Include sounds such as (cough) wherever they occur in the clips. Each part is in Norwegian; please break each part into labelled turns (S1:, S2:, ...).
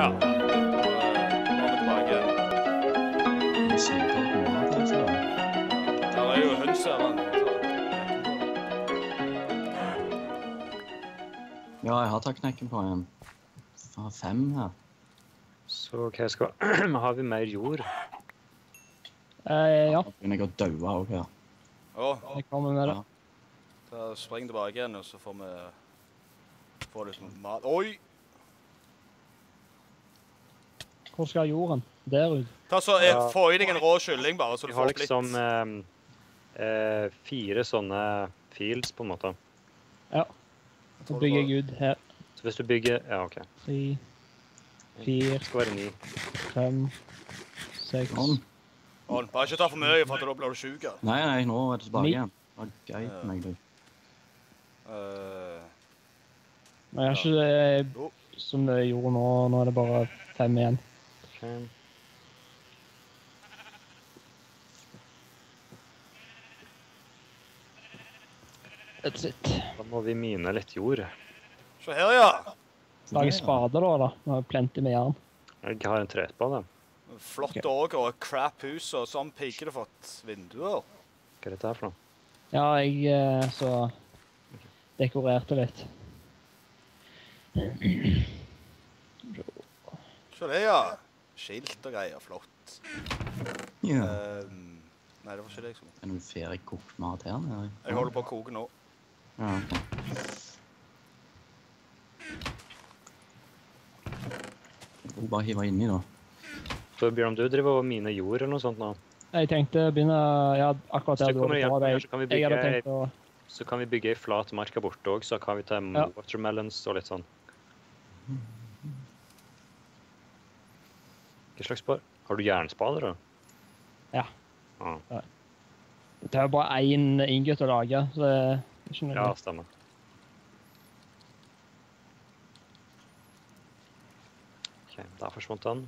S1: Ja. Er vi. Der er jo høns her.
S2: Ja, jeg har tatt knekken på en. Faen, fem her.
S3: Så hva skal (clears throat) Har vi mer jord?
S4: Eh, ja,
S2: Da begynner jeg å daue òg her.
S1: Å,
S4: jeg kommer med det.
S1: da spring tilbake igjen, og så får vi få litt mat. Oi!
S4: Hvor skal jorden? Der ut.
S1: Ta så, eh,
S3: Ja.
S1: Få i deg en rå kylling, bare, så du får litt.
S3: Vi har liksom eh, eh, fire sånne fields, på en måte.
S4: Så bygger jeg ut her.
S3: Så hvis du bygger Ja, OK.
S4: Tre, fire,
S3: skal være ni.
S4: fem, seks
S1: Hold. Bare ikke ta for mye, for da blir du sjuk.
S2: Nei, nei, nå er det tilbake
S4: Ni.
S2: igjen. Geit
S1: Ja.
S2: meg, du.
S1: Eh,
S4: Nei, Jeg har ikke
S1: det,
S4: som det gjorde nå. Nå er det bare fem igjen.
S3: Ok.
S4: That's it.
S3: Da må vi mine litt jord.
S1: Se her, ja.
S4: Lage spade, da. da. Jeg plenty med jern.
S3: Jeg har en trespade.
S1: Flott òg, og crap hus, og sånn pike du fått vinduer.
S3: Hva er dette her for noe?
S4: Ja, jeg eh, så dekorerte litt.
S1: Se det, ja. Skilt og greier. Flott.
S2: Ja.
S1: Ehm, nei, det var ikke det jeg skulle.
S2: Er det noe ferdig kokt mat her nede?
S1: Jeg holder på å koke nå.
S2: Ja, ok. Jeg bare hive inni, da.
S3: Så Bjørn, du driver og miner jord eller noe sånt nå?
S4: Jeg tenkte å begynne Ja, akkurat der du holder på.
S3: så kan vi
S4: Jeg, jeg
S3: bygge-
S4: tenkt å
S3: Så kan vi bygge ei flat mark her borte òg, så kan vi ta
S4: Ja.
S3: watermelons og litt sånn. Hva slags spar? Har du jernspader, da?
S4: Ja.
S3: Ah,
S4: Det er jo bare én ingot å lage, så det er ikke noe
S3: ja, stemmer. OK, der forsvant den.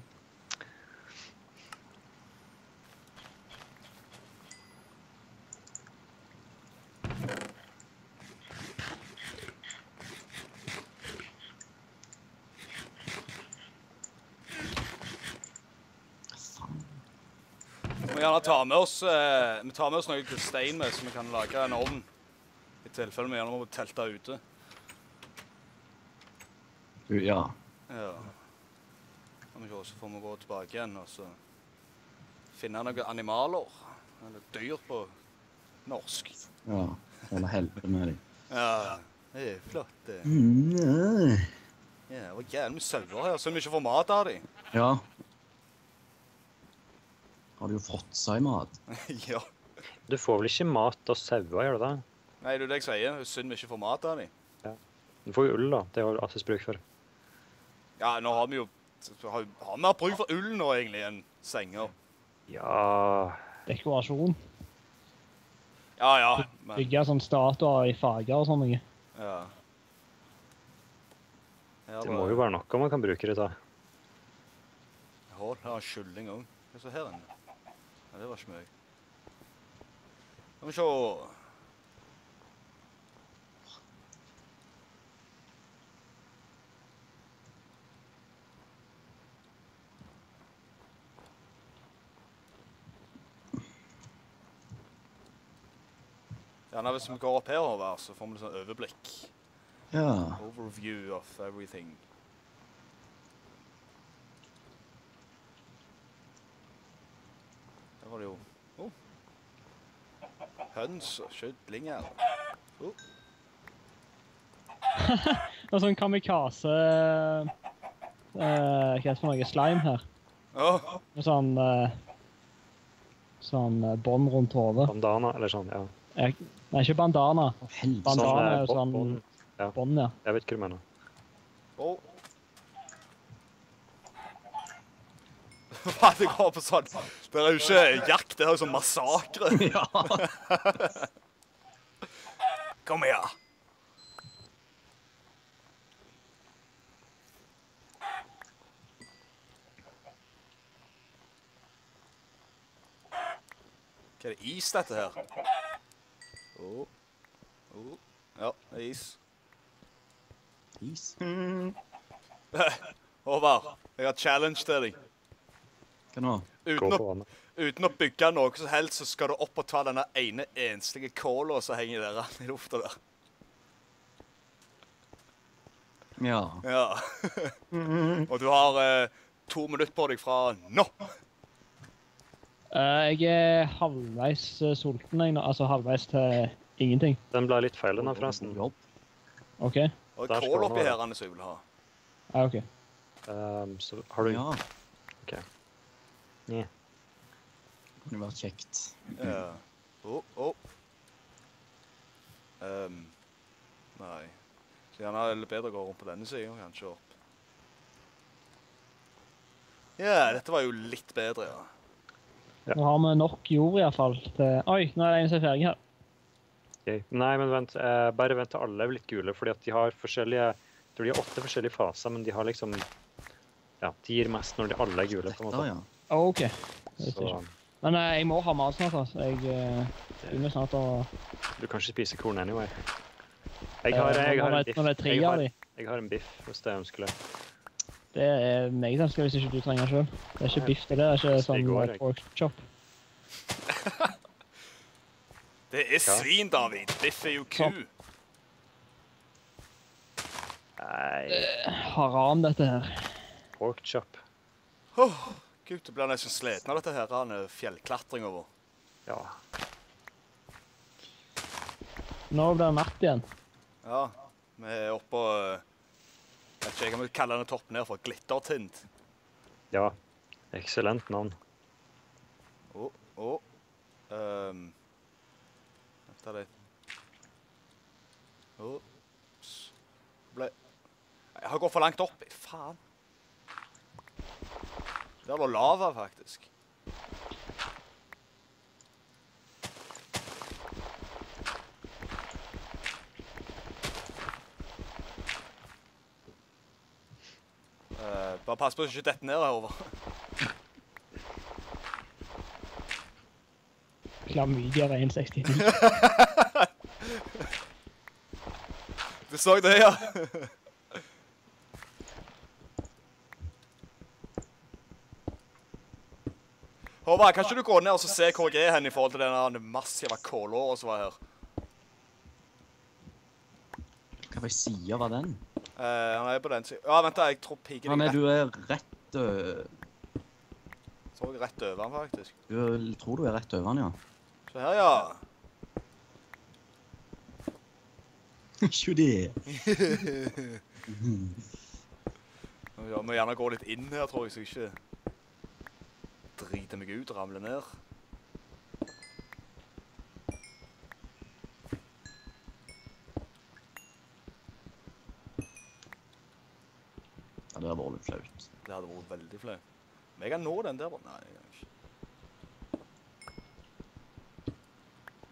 S1: Vi gjerne ta med oss, eh, vi tar med oss noe stein med, så vi kan lage en ovn. I tilfelle vi gjerne må telte ute.
S2: Ja.
S1: Ja. Og vi- Så får vi gå tilbake igjen og så finne noen animaler. Eller dyr på norsk.
S2: Ja. Eller helvete med dem.
S1: Ja, det er flott. det.
S2: Mm, ja.
S1: Ja, det var jævlig mye sauer her, så vi ikke får mat av dem.
S2: ja. Har du jo fått i mat? (laughs)
S1: ja.
S3: Du får vel ikke mat av sauer, gjør du det?
S1: Nei, det er det jeg sier. Er Synd vi ikke får mat av dem.
S3: Du får jo ull, da. Det har Assis bruk for.
S1: Ja, nå har vi jo har, har mer bruk for ull nå, egentlig, enn senger.
S3: Ja
S4: dekorasjon.
S1: Ja, ja. Men,
S4: Bygge sånn statuer i farger og sånne ting.
S1: ja. ja
S3: Det må jo være noe man kan bruke det til.
S1: Hår. er en kylling òg. Hva er det her inne? Det var mye. Skal vi se Gjerne hvis vi går opp her, så får vi sånn overblikk.
S2: Ja.
S1: Overview of everything. Var det jo oh. Høns og kyllinger. Oh. (laughs)
S4: Det er sånn kamikaze eh, Hva heter det for noe? Slime her.
S1: Oh.
S4: Med sånn uh, Sånn eh, bånd rundt hodet.
S3: Bandana eller sånn. ja.
S4: Jeg- Nei, ikke bandana. Bandana
S3: Sånn,
S4: er
S3: eh,
S4: jo sånn
S3: bånd.
S4: ja. ja.
S3: Jeg vet ikke hva du mener.
S1: Oh. (laughs) Hva det går på sånn? Det er jo ikke jakt, det er jo sånn massakre. (laughs)
S2: Ja. (laughs)
S1: Kom her. Hva er det is, dette her? Oh. Oh. Ja, det er is.
S2: Is.
S1: Håvard, Jeg har challenge til deg.
S2: Hva nå?
S1: Uten å, uten å bygge noe som helst, så skal du opp og ta denne ene enslige kåla som henger der (laughs) i lufta der.
S2: Ja.
S1: Ja. (laughs) og du har eh, to minutter på deg fra nå.
S4: Uh, jeg er halvveis eh, sulten, jeg nå. Altså halvveis til ingenting.
S3: Den ble litt feil, den her, forresten.
S4: OK?
S1: Og kål oppi her Anne, som jeg vil ha.
S4: Ja, OK.
S3: Um, så har du
S2: Ja.
S3: OK.
S2: Det kunne vært kjekt.
S1: Ja. Oh, oh. Um, nei. Så gjerne er det bedre å gå rundt på denne siden, kanskje opp. Ja, dette var jo litt bedre, ja.
S3: Ja.
S4: Nå har vi nok jord iallfall til Oi, nå er det en som er ferdig her.
S3: Okay. Nei, men vent. eh, bare vent til alle er blitt gule, fordi at de har forskjellige Jeg tror de har åtte forskjellige faser, men de har liksom Ja, de gir mest når de alle er gule, på en
S2: Dette,
S3: måte.
S2: ja.
S4: OK. Jeg
S3: Så
S4: ikke. Men uh, jeg må ha mat snart, altså. Jeg eh, begynner snart å
S3: du kan ikke spise korn anyway. Jeg har,
S4: Eh,
S3: jeg har en biff. Jeg har, jeg har en biff, hvis det er ønskelig.
S4: Det er meget ønskelig hvis ikke du trenger sjøl. Det er ikke
S3: biff
S4: biff, det Det er ikke sånn
S3: går,
S4: pork chop. (laughs)
S1: Det er svin, David. Biff er jo ku.
S3: Nei,
S4: Haram, dette her.
S3: pork chop.
S1: Åh, Gud, det blir nesten sliten av dette her, han er vår.
S3: Ja.
S4: Nå blir det mørkt igjen.
S1: Ja, vi er oppe på eh, Jeg vet ikke, jeg kan kalle denne toppen her for glittertint.
S3: Ja. Eksellent navn.
S1: Å, å. ehm, Vent litt. Ops. Ble Jeg har gått for langt opp. Faen. Der lå lava, faktisk. Uh, bare pass på å ikke detter ned herover.
S4: Klamydia var 1,69.
S1: Du så det, ja? Håvard, kan ikke du gå ned og så se hvor jeg er hen i forhold til den massive kålåra som var her?
S2: Hva var sida var den?
S1: Eh, han er på den siden. Ja, vent da, jeg tror piken
S2: Ja,
S1: er
S2: du er rett ø,
S1: så rett over han, faktisk.
S2: Du er- tror du er rett over han, ja.
S1: Se her, ja. (laughs)
S2: Ikke det. (laughs)
S1: Vi må gjerne gå litt inn her, tror jeg, så ikke driter meg ut og ramler ned.
S2: Ja, det hadde vært litt flaut.
S1: Det hadde vært veldig flaut. Men jeg kan nå den der. Nei, jeg kan ikke.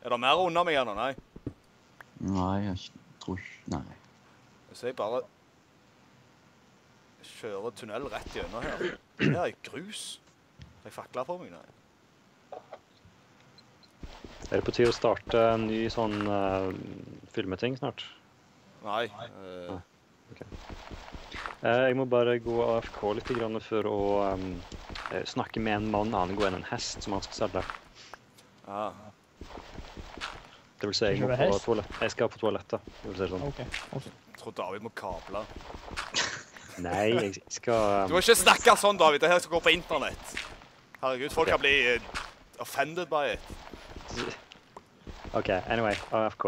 S1: Er det mer under meg ennå? Nei.
S2: Nei, jeg tror ikke Nei.
S1: Hvis jeg bare kjører tunnel rett gjennom her Det er grus. Har jeg fakla på meg? Nei.
S3: Er det på tide å starte en ny sånn uh, filmeting snart?
S1: Nei. eh,
S3: Eh, jeg må bare gå AFK litt grann for å um, eh, snakke med en mann angående en hest som han skal selge.
S1: ja.
S3: Det vil si, jeg, må på toalett. jeg skal på toalettet. Det vil si sånn.
S4: Okay. ok.
S1: Jeg tror David må kable. (laughs)
S3: Nei, jeg skal
S1: Du må ikke snakke sånn, David. Det her skal gå på internett. Herregud, folk
S3: Ok.
S1: kan bli eh, offended by it.
S3: OK, anyway. AFK.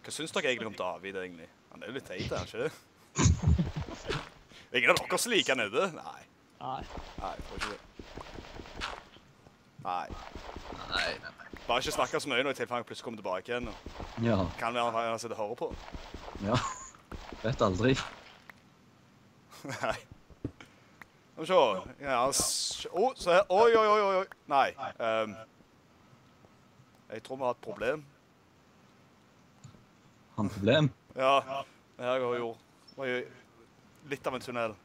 S1: Hva syns dere egentlig om David, egentlig? Han er jo litt teit, er han ikke det? (laughs) Ingen av dere som liker han, er det? Nei.
S4: Nei.
S1: Nei, jeg tror ikke det. Nei.
S2: Nei, nei, nei.
S1: Bare ikke snakke så mye nå i tilfelle han plutselig kommer tilbake igjen. og
S2: Ja.
S1: Kan være han sitter og hører på.
S2: Ja. Vet aldri.
S1: Nei. Skal vi se. Ja, oh, se her. Oi, oi, oi, oi. Nei. Um, jeg tror vi har et problem.
S2: Han problem?
S1: Ja, det her går jo litt av en tunnel.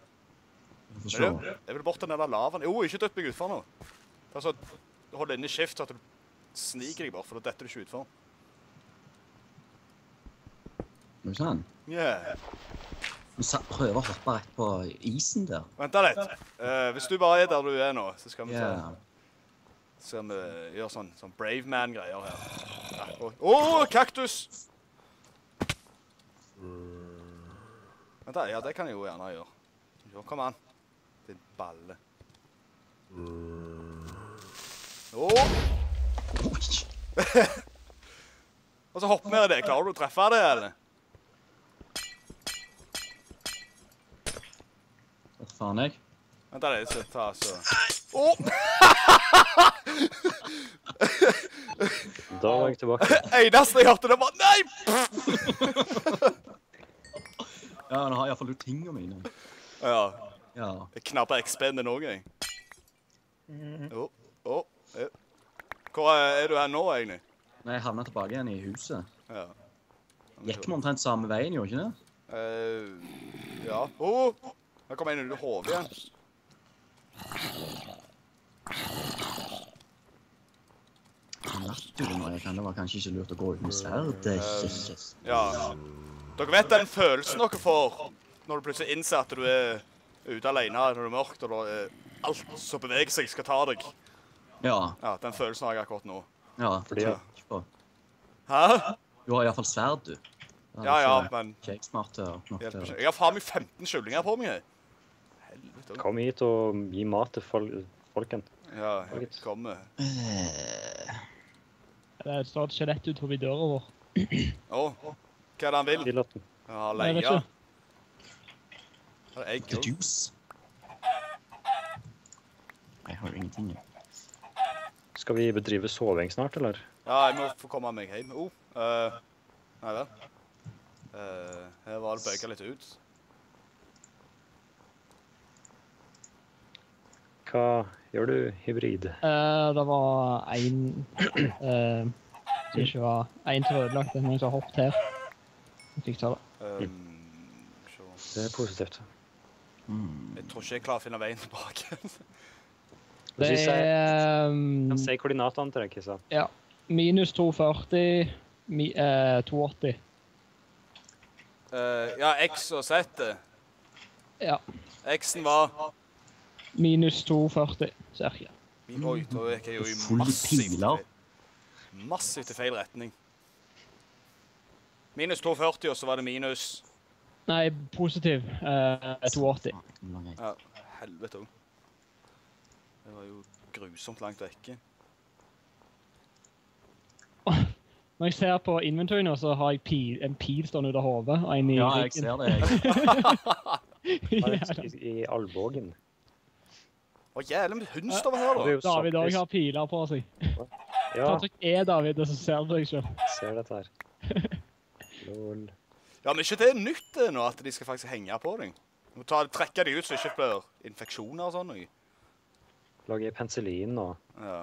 S1: Jeg, jeg vil bort til den der lavaen. Jo, ikke døtt meg utfor nå. Altså, sånn, hold inne skift så at du sniker deg bort, for da detter du ikke utfor.
S2: Er det sant?
S1: Yeah.
S2: Sa- prøver å hoppe rett på isen der.
S1: Vent litt. Uh, hvis du bare er der du er nå, så skal vi ta
S2: Så
S1: Skal vi gjøre sånn, sånn Brave Man-greier her. Å, oh, kaktus! Vent da, ja, det kan jeg jo gjerne gjøre. Jo, kom an. Din balle. Å!
S2: Oi. (laughs) (laughs)
S1: Og så hopper vi i det. Klarer du å treffe det, eller?
S2: Faen jeg?
S1: Vent da, Jeg skal ta så... oh!
S3: Da var jeg tilbake. (laughs)
S1: Eneste jeg hørte, det var Nei! (laughs)
S2: Ja, nå har jeg du tingene mine.
S1: Ja,
S2: Ja.
S1: jeg knapper XB-en òg, jeg. Oh, oh. Hvor er er du her nå, egentlig?
S2: Nei, jeg havna tilbake igjen i huset.
S1: Ja.
S2: Gikk vi omtrent samme veien, gjorde ikke det?
S1: Uh, ja. Å! Her kommer jeg inn i hodet igjen.
S2: Det var kanskje ikke lurt å gå ut med sverd.
S1: Um, Ja. Dere vet den følelsen dere får når du plutselig innser at du er ute alene når det er mørkt, og da er alt som beveger seg, skal ta deg.
S2: Ja.
S1: Ja, Den følelsen har jeg akkurat nå.
S2: ja
S3: Fordi-
S2: det tror jeg ikke på.
S1: Hæ?
S2: Du har iallfall sverd, du.
S1: Ja, ja, men
S2: Ikke jeg smart til å nok
S1: hjelper ikke. Jeg har faen meg 15 kyllinger på meg. Jeg.
S3: Kom hit og gi mat til fol folken.
S1: Ja, jeg kommer.
S2: Eh,
S4: Det står et skjelett ut forbi døra vår.
S1: Å, hva er det han vil?
S3: Tillaten.
S1: Ja, har leia.
S4: ikke.
S1: det er egg òg.
S2: juice. Jeg har jo ingenting.
S3: Skal vi bedrive soving snart, eller?
S1: Ja, jeg må få komme meg hjem. Oh, uh, nei vel. Uh, her var det bøyga litt ut.
S3: Hva gjør du, hybrid?
S4: Uh, det var én uh, (clears throat) som ikke var én som var ødelagt. Noen som har hoppet her. Jeg fikk ta det.
S1: Um.
S3: Det er positivt.
S2: Mm.
S1: Jeg tror ikke jeg klarer å finne veien tilbake. (laughs)
S4: Det er
S3: kan
S4: um,
S3: si koordinatene til deg, Kissa.
S4: minus 240, mi, uh, 280.
S1: Uh, ja, X og Z. eh.
S4: Ja.
S1: X-en var
S4: Minus 240, cirka.
S1: Oi, da gikk jeg jo i massivt Massivt i feil retning. Minus 240, og så var det minus
S4: Nei, positiv. eh, 280.
S2: Faen, hvor lang jeg-
S1: Ja, helvete òg. Det var jo grusomt langt vekke. (laughs)
S4: Når jeg ser på inventory nå, så har jeg pil, en pil stående under hodet og en i
S2: Ja, jeg ser det. Jeg. (laughs)
S4: Ja,
S3: i, i albuen.
S1: Å, jævlig med hund står her,
S3: er
S1: da.
S4: David òg har piler på seg.
S3: Ja,
S4: ikke det er David, og så ser du deg sjøl.
S3: ser dette her. Lol.
S1: Ja, men ikke det er nytt nå, at de skal faktisk henge på deg. Du må ta, trekke de ut så det ikke blir infeksjoner og sånn. Lager
S3: Lage penicillin nå.
S1: Ja.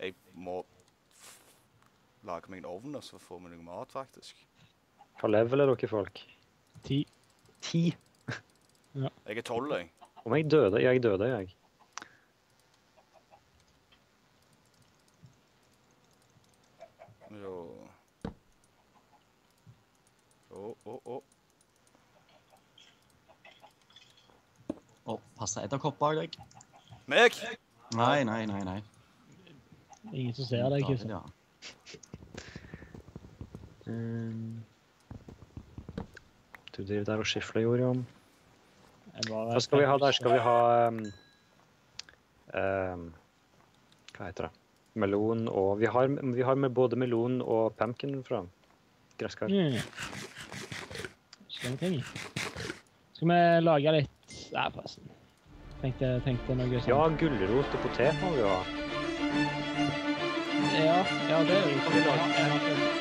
S1: Jeg må f- lage meg en ovn, og så får vi noe mat, faktisk.
S3: Hva level er dere folk?
S4: Ti.
S3: Ti. ja.
S1: Jeg er tolv, jeg.
S3: Om jeg døde? Jeg døde, jeg.
S1: Jo Å, å, å.
S2: Å, passer edderkopper bak deg?
S1: Meg?
S2: Nei, nei, nei. nei.
S4: Ingen som ser deg. Kristian.
S2: Ja.
S3: Um, Du driver der og skifler jord, Jon. Hva skal vi ha der? Skal vi ha um, um, Hva heter det? Melon og Vi har, vi har med både melon og pumpkin fra gresskar.
S4: Mm. Skal vi lage litt Nei, forresten. Tenkte, tenkte noe sånt.
S3: Ja, gulrot og potet må vi ha.
S4: ja, ja det er jo